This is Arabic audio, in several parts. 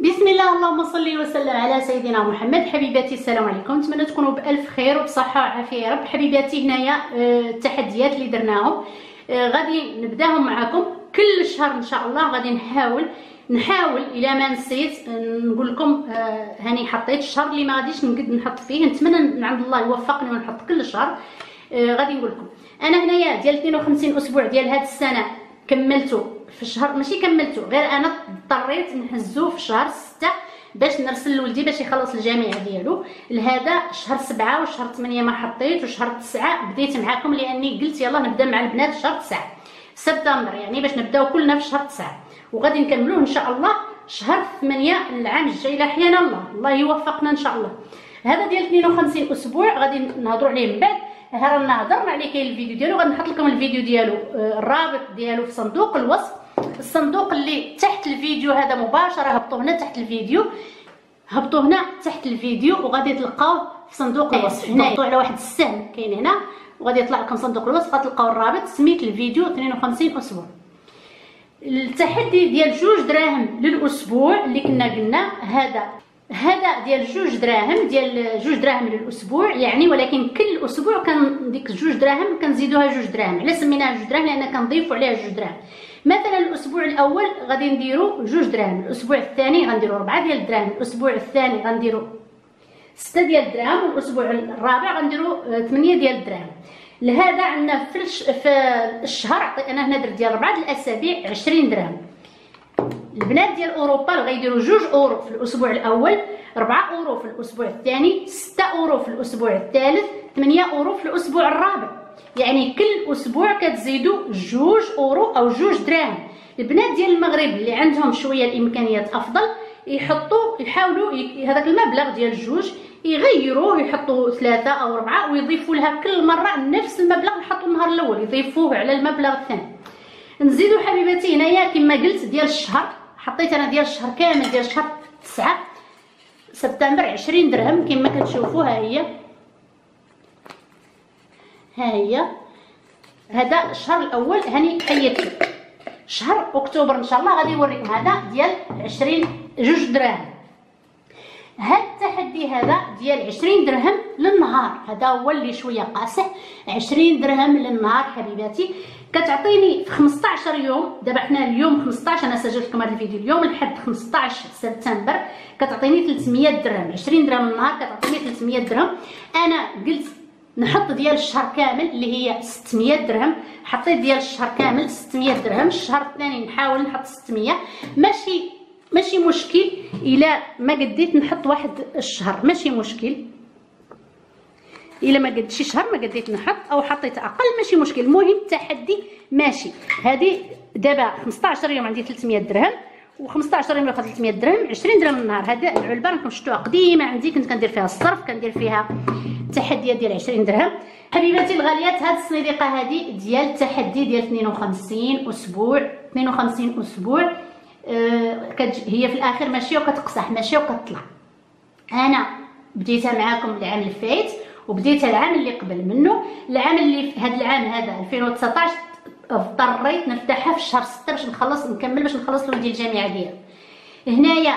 بسم الله اللهم صل وسلم على سيدنا محمد. حبيباتي السلام عليكم. نتمنى تكونوا بألف خير وبصحة وعافية يا رب. حبيباتي هنايا آه، التحديات اللي درناهم. آه، غادي نبداهم معكم كل شهر إن شاء الله. غادي نحاول نحاول إلى ما نسيت آه، نقول لكم هاني حطيت الشهر اللي ما غاديش نقد نحط فيه. نتمنى من عند الله يوفقني ونحط كل شهر. غادي نقول لكم. أنا هنايا ديال 52 أسبوع ديال هذه السنة كملته في الشهر ماشي كملته غير أنا اضطريت نهزو في شهر ستة باش نرسل لولدي باش يخلص الجامعة ديالو. لهذا شهر سبعة وشهر ثمانية ما حطيت وشهر تسعة بديت معاكم لأني قلت يلا نبدأ مع البنات شهر تسعة. سبتمبر يعني باش نبداو كلنا في شهر تسعة. وغادي نكملوه إن شاء الله شهر ثمانية العام الجاي لا حيانا الله. الله يوفقنا إن شاء الله. هذا ديال 52 أسبوع غادي نهضروا عليه من بعد. رانا هضرنا عليه كاين الفيديو ديالو غادي نحط لكم الفيديو ديالو آه، الرابط ديالو في صندوق الوصف. الصندوق اللي تحت الفيديو هذا مباشرة هبطوا هنا تحت الفيديو. هبطوا هنا تحت الفيديو وغادي تلقاوه في صندوق الوصف. هنا على واحد السهم كاين هنا وغادي يطلع لكم صندوق الوصف. غتلقاو الرابط سميت الفيديو 52 أسبوع. التحدي ديال جوج دراهم للأسبوع اللي كنا قلنا هذا هذا ديال جوج دراهم ديال جوج دراهم للأسبوع يعني ولكن كل أسبوع كان ديك جوج دراهم كنزيدوها جوج دراهم. علاش سميناها جوج دراهم؟ لأن كنضيفوا عليها جوج دراهم. مثلا الأسبوع الأول غادي نديرو جوج دراهم الأسبوع الثاني غنديرو 4 ديال الدراهم الأسبوع الثاني غنديرو 6 ديال الدراهم والأسبوع الرابع غنديرو 8 ديال الدراهم لهذا عندنا في, الش... في الشهر أنا هنا درت ديال 4 الأسابيع 20 درهم البنات ديال أوروبا غيديروا جوج أورو في الأسبوع الأول 4 أورو في الأسبوع الثاني 6 أورو في الأسبوع الثالث 8 أورو في الأسبوع الرابع. يعني كل أسبوع كتزيدوا جوج أورو أو جوج دراهم. البنات ديال المغرب اللي عندهم شوية الإمكانيات أفضل يحطوا يحاولوا هذاك المبلغ ديال جوج يغيروه يحطوا ثلاثة أو أربعة ويضيفوا لها كل مرة نفس المبلغ نحطوا النهار الأول يضيفوه على المبلغ الثاني. نزيدوا حبيباتي هنايا كما قلت ديال الشهر. حطيت أنا ديال الشهر كامل ديال الشهر 9 سبتمبر 20 درهم كما كتشوفوا ها هي. ها هي. هذا الشهر الأول هاني حيدته شهر أكتوبر إن شاء الله غادي نوريكم هذا ديال 20 جوج دراهم هاد التحدي هذا ديال 20 درهم للنهار. هذا هو اللي شوية قاصح 20 درهم للنهار حبيباتي. كتعطيني في 15 يوم دابا حنا اليوم 15 أنا سجلت لكم هذا الفيديو اليوم لحد 15 سبتمبر. كتعطيني 300 درهم 20 درهم النهار كتعطيني 300 درهم. أنا قلت نحط ديال الشهر كامل اللي هي 600 درهم. حطيت ديال الشهر كامل 600 درهم. الشهر الثاني نحاول نحط 600 ماشي ماشي مشكل إلا ما قديت نحط واحد الشهر. ماشي مشكل. إلا ما قدش شهر ما قديت نحط أو حطيت أقل ماشي مشكل. المهم التحدي ماشي. هذه دابا 15 يوم عندي 300 درهم و15 يوم اخذ 300 درهم 20 درهم النهار. هذا العلبة راكم شفتوها قديمة عندي كنت كندير فيها الصرف كندير فيها التحديات ديال 20 درهم. حبيباتي الغاليات هاد الصنيديقة هذه ديال التحدي ديال 52 أسبوع 52 أسبوع. آه هي في الآخر ماشية وكتقصح ماشية وكتطلع. أنا بديتها معاكم العام اللي فات وبديتها العام اللي قبل منه. العام اللي في هذا العام هذا 2019 اضطريت نفتحها في شهر 6 باش نخلص نكمل باش نخلص لولدي الجامعة ديالو هنايا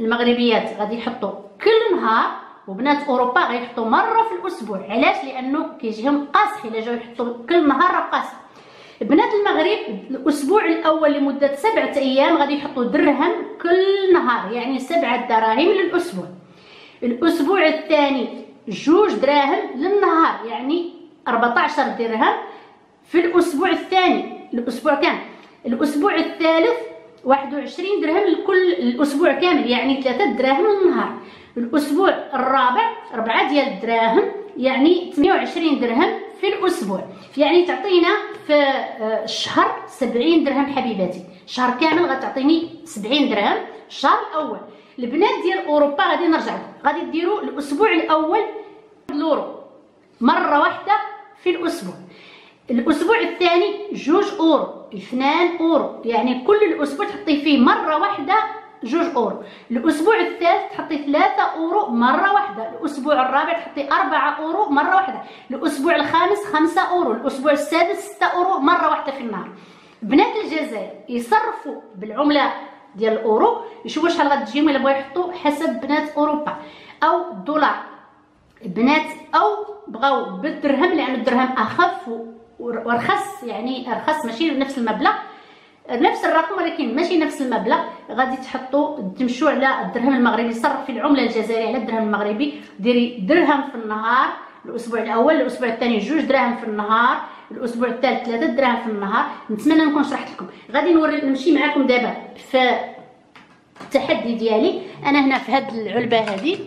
المغربيات غادي يحطوا كل نهار وبنات أوروبا غيحطوا مرة في الأسبوع. علاش؟ لأنه كيجيهم قاصح. إلا جاو يحطوا كل نهار قاصح. بنات المغرب الأسبوع الأول لمدة سبعة أيام غادي يحطوا درهم كل نهار يعني سبعة دراهم للأسبوع. الأسبوع الثاني جوج دراهم للنهار يعني 14 درهم في الأسبوع الثاني. الأسبوع كامل. الأسبوع الثالث 21 درهم لكل الأسبوع كامل يعني 3 دراهم للنهار. الأسبوع الرابع 4 ديال الدراهم يعني 28 درهم في الأسبوع. يعني تعطينا في آه، الشهر 70 درهم حبيباتي. شهر كامل غتعطيني 70 درهم. الشهر الأول. البنات ديال أوروبا غادي نرجع غادي ديروا الأسبوع الأول لورو مرة واحدة في الأسبوع. الأسبوع الثاني جوج اورو اثنان اورو يعني كل الأسبوع تحطي فيه مرة واحدة جوج اورو الأسبوع الثالث تحطي ثلاثة اورو مرة واحدة. الأسبوع الرابع تحطي أربعة اورو مرة واحدة. الأسبوع الخامس خمسة اورو الأسبوع السادس ستة اورو مرة واحدة في النهار. بنات الجزائر يصرفوا بالعملة ديال الأورو. يشوفوا شحال غتجيهم الا بغاو يحطوا حسب بنات أوروبا. أو الدولار بنات أو بغاو بالدرهم لأن الدرهم أخف ورخص يعني أرخص ماشي نفس المبلغ. نفس الرقم ولكن ماشي نفس المبلغ. غادي تحطوا تمشوا على الدرهم المغربي. صرف في العملة الجزائرية على الدرهم المغربي. ديري درهم في النهار الأسبوع الأول الأسبوع الثاني جوج دراهم في النهار الأسبوع الثالث ثلاثة دراهم في النهار. نتمنى نكون شرحت لكم. غادي نوري نمشي معكم دابا في التحدي ديالي. أنا هنا في هاد العلبة هذه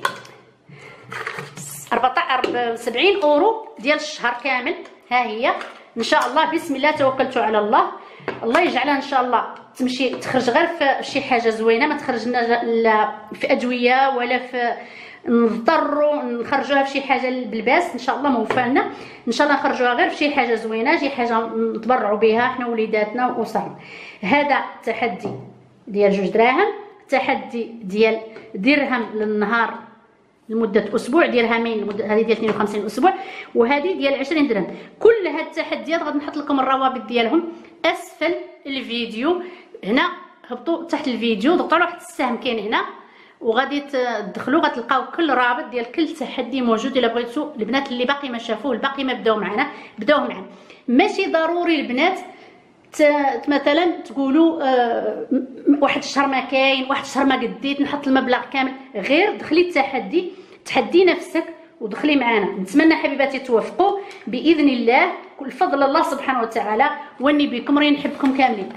74 أورو ديال الشهر كامل. ها هي. إن شاء الله بسم الله توكلت على الله. الله يجعلها إن شاء الله تمشي تخرج غير في شي حاجة زوينة ما تخرجنا لا في أدوية ولا في نضطروا نخرجوها في شي حاجة بالباس. إن شاء الله موفالنا إن شاء الله نخرجوها غير في شي حاجة زوينة شي حاجة نتبرعوا بها حنا وليداتنا وأسرنا. هذا تحدي ديال جوج دراهم تحدي ديال درهم للنهار لمدة أسبوع درهمين لمدة هذه ديال 52 أسبوع وهذه ديال 20 درهم. كل هاد التحديات غادي نحط لكم الروابط ديالهم. أسفل الفيديو. هنا هبطوا تحت الفيديو ضغطوا على واحد السهم كاين هنا. وغادي تدخلوا غتلقاو كل رابط ديال كل تحدي موجود. إلا بغيتو البنات اللي باقي ما شافوه الباقي ما بداو معنا بداو معنا. ماشي ضروري البنات مثلا تقولوا آه واحد الشهر ما كاين واحد الشهر ما قديت نحط المبلغ كامل. غير دخلي التحدي تحدي نفسك ودخلي معنا نتمنى حبيباتي توفقوا بإذن الله. كل فضل الله سبحانه وتعالى. واني بكم راني نحبكم كاملين.